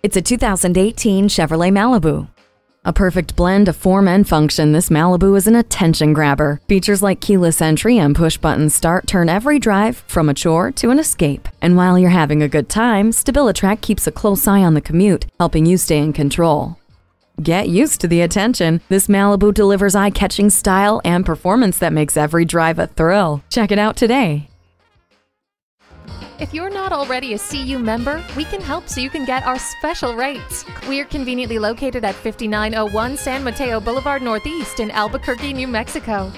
It's a 2018 Chevrolet Malibu. A perfect blend of form and function, this Malibu is an attention grabber. Features like keyless entry and push button start turn every drive from a chore to an escape. And while you're having a good time, StabiliTrak keeps a close eye on the commute, helping you stay in control. Get used to the attention. This Malibu delivers eye catching style and performance that makes every drive a thrill. Check it out today. If you're not already a CU member, we can help so you can get our special rates. We are conveniently located at 5901 San Mateo Boulevard Northeast in Albuquerque, New Mexico.